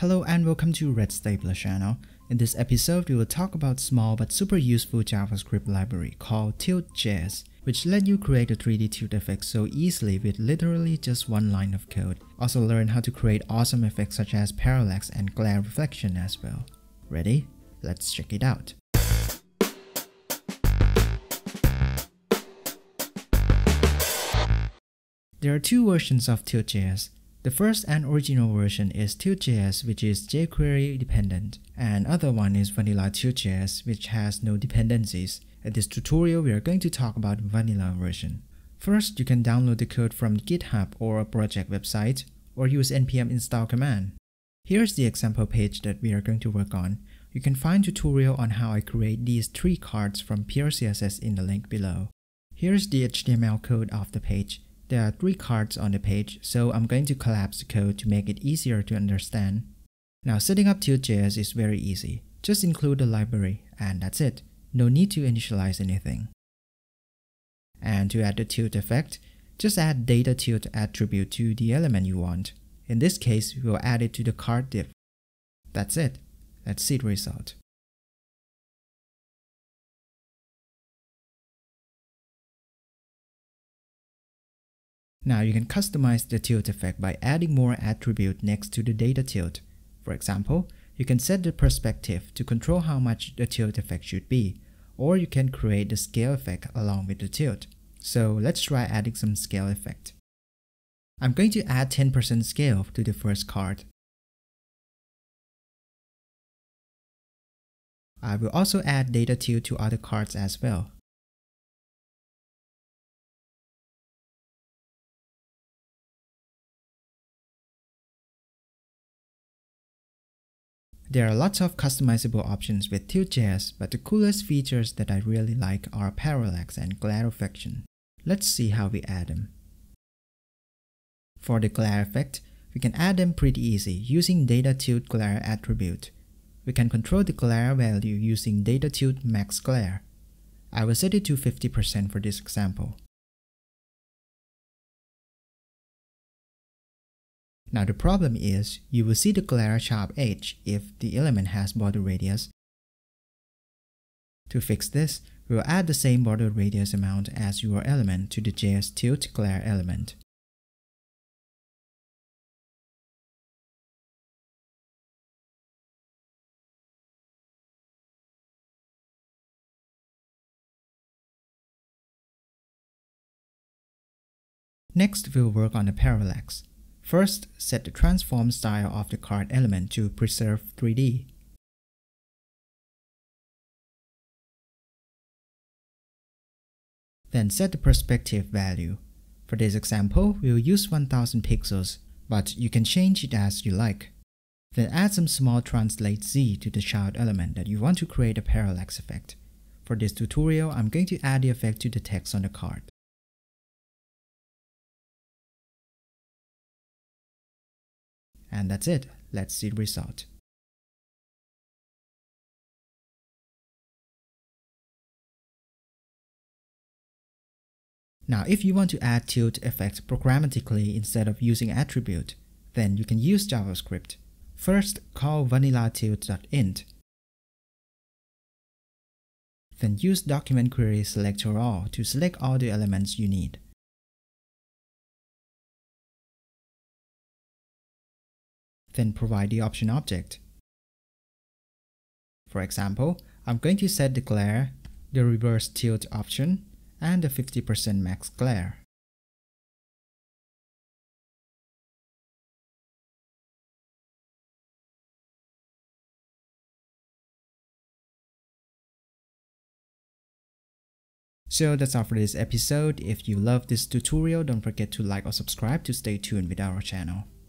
Hello and welcome to Red Stapler channel. In this episode, we will talk about small but super useful JavaScript library called Tilt.js, which let you create a 3D tilt effect so easily with literally just one line of code. Also learn how to create awesome effects such as parallax and glare reflection as well. Ready? Let's check it out. There are two versions of Tilt.js. The first and original version is Tilt.js which is jQuery dependent, and other one is vanilla Tilt.js which has no dependencies. In this tutorial, we are going to talk about vanilla version. First, you can download the code from GitHub or a project website, or use npm install command. Here's the example page that we are going to work on. You can find tutorial on how I create these three cards from pure CSS in the link below. Here's the HTML code of the page. There are three cards on the page, so I'm going to collapse the code to make it easier to understand. Now setting up Tilt.js is very easy. Just include the library, and that's it. No need to initialize anything. And to add the tilt effect, just add data tilt attribute to the element you want. In this case, we'll add it to the card div. That's it. Let's see the result. Now you can customize the tilt effect by adding more attribute next to the data tilt. For example, you can set the perspective to control how much the tilt effect should be, or you can create the scale effect along with the tilt. So let's try adding some scale effect. I'm going to add 10% scale to the first card. I will also add data tilt to other cards as well. There are lots of customizable options with Tilt.js, but the coolest features that I really like are parallax and glare reflection. Let's see how we add them. For the glare effect, we can add them pretty easy using data tilt glare attribute. We can control the glare value using data tilt max glare. I will set it to 50% for this example. Now the problem is, you will see the glare sharp edge if the element has border radius. To fix this, we will add the same border radius amount as your element to the JS tilt glare element. Next, we'll work on the parallax. First, set the transform style of the card element to preserve 3D. Then set the perspective value. For this example, we'll use 1000 pixels, but you can change it as you like. Then add some small translate z to the child element that you want to create a parallax effect. For this tutorial, I'm going to add the effect to the text on the card. And that's it. Let's see the result. Now, if you want to add tilt effect programmatically instead of using attribute, then you can use JavaScript. First, call vanilla tilt.init. Then use document query selector all to select all the elements you need. Then provide the option object. For example, I'm going to set the glare, the reverse tilt option, and the 50% max glare. So that's all for this episode. If you love this tutorial, don't forget to like or subscribe to stay tuned with our channel.